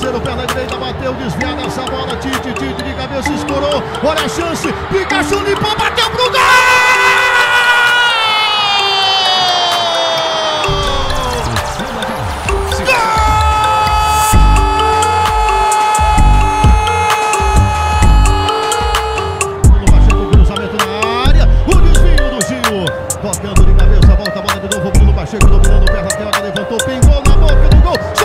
Cruzeiro, perna direita, bateu, desviada essa bola. Tite, Tite de cabeça, escurou Olha a chance. Pikachu limpou, bateu pro gol! Tocando de cabeça, volta a bola de novo. Bruno Pacheco dominando perna, pelada, levantou, pingou na boca do gol.